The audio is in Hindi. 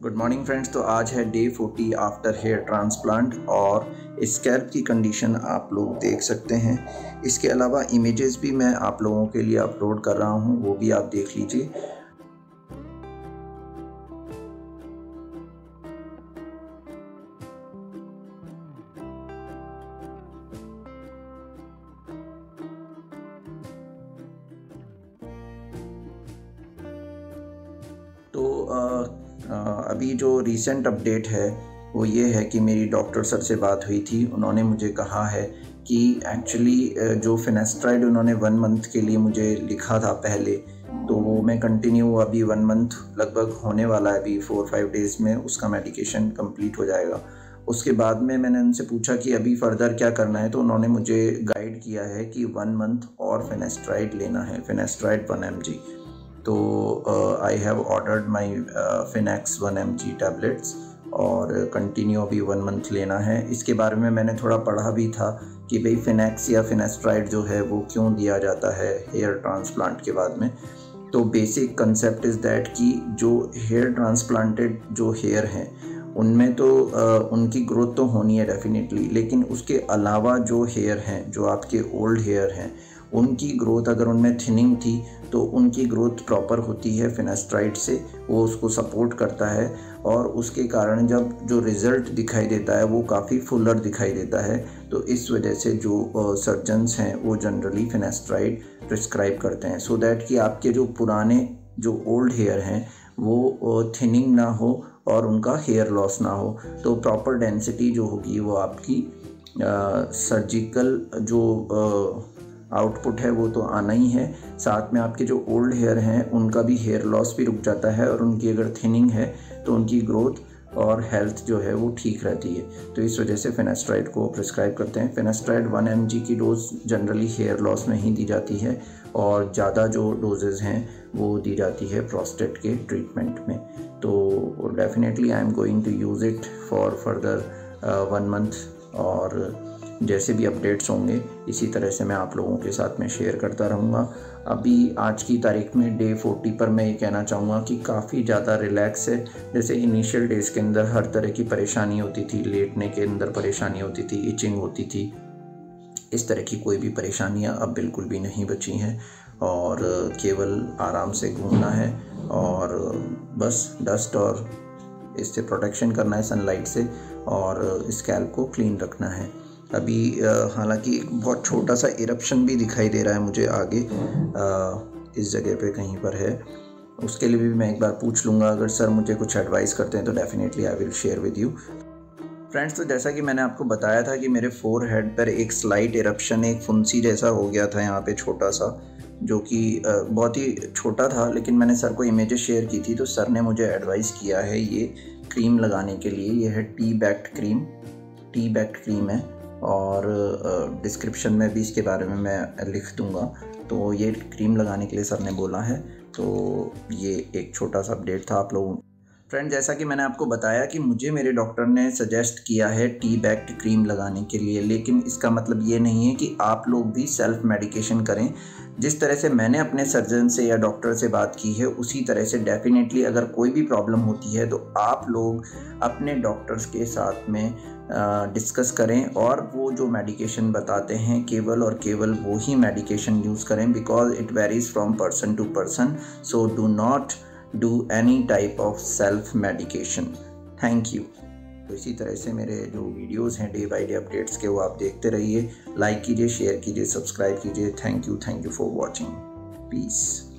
गुड मॉर्निंग फ्रेंड्स तो आज है डे 40 आफ्टर हेयर ट्रांसप्लांट और स्कैल्प की कंडीशन आप लोग देख सकते हैं। इसके अलावा इमेजेस भी मैं आप लोगों के लिए अपलोड कर रहा हूँ, वो भी आप देख लीजिए। तो अभी जो रिसेंट अपडेट है, वो ये है कि मेरी डॉक्टर सर से बात हुई थी। उन्होंने मुझे कहा है कि एक्चुअली जो फिनेस्ट्राइड उन्होंने वन मंथ के लिए मुझे लिखा था पहले तो वो मैं कंटिन्यू अभी वन मंथ लगभग होने वाला है अभी फोर फाइव डेज़ में, उसका मेडिकेशन कंप्लीट हो जाएगा। उसके बाद में मैंने उनसे पूछा कि अभी फर्दर क्या करना है तो उन्होंने मुझे गाइड किया है कि वन मंथ और फिनेस्ट्राइड लेना है फिनेस्ट्राइड वन एम तो I have ordered my Finax one M G tablets और कंटिन्यू अभी वन मंथ लेना है। इसके बारे में मैंने थोड़ा पढ़ा भी था कि भाई फिनैक्स या फिनेस्ट्राइड जो है वो क्यों दिया जाता है हेयर ट्रांसप्लांट के बाद में। तो बेसिक कंसेप्ट इज़ दैट कि जो हेयर ट्रांसप्लांटेड जो हेयर हैं उनमें तो आ, उनकी ग्रोथ तो होनी है डेफिनेटली लेकिन उसके अलावा जो हेयर हैं जो आपके ओल्ड हेयर हैं उनकी ग्रोथ अगर उनमें थिनिंग थी तो उनकी ग्रोथ प्रॉपर होती है फिनेस्ट्राइड से वो उसको सपोर्ट करता है और उसके कारण जब जो रिज़ल्ट दिखाई देता है वो काफ़ी फुलर दिखाई देता है तो इस वजह से जो सर्जन्स हैं वो जनरली फिनेस्ट्राइड प्रिस्क्राइब करते हैं। सो so दैट कि आपके जो पुराने जो ओल्ड हेयर हैं वो थिनिंग ना हो और उनका हेयर लॉस ना हो। तो प्रॉपर डेंसिटी जो होगी वो आपकी सर्जिकल जो आउटपुट है वो तो आना ही है। साथ में आपके जो ओल्ड हेयर हैं, उनका भी हेयर लॉस भी रुक जाता है और उनकी अगर थिनिंग है तो उनकी ग्रोथ और हेल्थ जो है वो ठीक रहती है। तो इस वजह से फेनास्ट्राइड को प्रिस्क्राइब करते हैं। फेनास्ट्राइड वन एम की डोज जनरली हेयर लॉस में ही दी जाती है और ज़्यादा जो डोजेज़ हैं वो दी जाती है प्रोस्टेट के ट्रीटमेंट में। तो definitely I am going to use it for further one month और जैसे भी अपडेट्स होंगे, इसी तरह से मैं आप लोगों के साथ में शेयर करता रहूँगा। अभी आज की तारीख में डे फोर्टी पर मैं ये कहना चाहूँगा कि काफ़ी ज़्यादा रिलैक्स है। जैसे इनिशियल डेज़ के अंदर हर तरह की परेशानी होती थी, लेटने के अंदर परेशानी होती थी इचिंग होती थी। इस तरह की कोई भी परेशानियाँ अब बिल्कुल भी नहीं बची हैं और केवल आराम से घूमना है और बस डस्ट और इससे प्रोटेक्शन करना है सनलाइट से और स्कैल्प को क्लीन रखना है। अभी हालाँकि एक बहुत छोटा सा इरप्शन भी दिखाई दे रहा है मुझे आगे इस जगह पे कहीं पर है। उसके लिए भी मैं एक बार पूछ लूँगा, अगर सर मुझे कुछ एडवाइस करते हैं तो definitely I will share with you friends तो जैसा कि मैंने आपको बताया था कि मेरे फोर हेड पर एक स्लाइट इरप्शन एक फुंसी जैसा हो गया था यहाँ पे छोटा सा, जो कि बहुत ही छोटा था, लेकिन मैंने सर को इमेजेस शेयर की थी तो सर ने मुझे एडवाइस किया है ये क्रीम लगाने के लिए। ये है T Bact cream T Bact cream है। और डिस्क्रिप्शन में भी इसके बारे में मैं लिख दूँगा। तो ये क्रीम लगाने के लिए सर ने बोला है। तो ये एक छोटा सा अपडेट था आप लोगों फ्रेंड जैसा कि मैंने आपको बताया कि मुझे मेरे डॉक्टर ने सजेस्ट किया है टी बैक्ट क्रीम लगाने के लिए। लेकिन इसका मतलब ये नहीं है कि आप लोग भी सेल्फ मेडिकेशन करें। जिस तरह से मैंने अपने सर्जन से या डॉक्टर से बात की है, उसी तरह से डेफिनेटली अगर कोई भी प्रॉब्लम होती है तो आप लोग अपने डॉक्टर्स के साथ में डिस्कस करें और वो जो मेडिकेशन बताते हैं, केवल और केवल वो ही मेडिकेशन यूज़ करें because it varies from person to person so do not do any type of self medication thank you तो इसी तरह से मेरे जो वीडियोस हैं डे बाय डे अपडेट्स के, वो आप देखते रहिए। लाइक कीजिए शेयर कीजिए सब्सक्राइब कीजिए। Thank you thank you for watching peace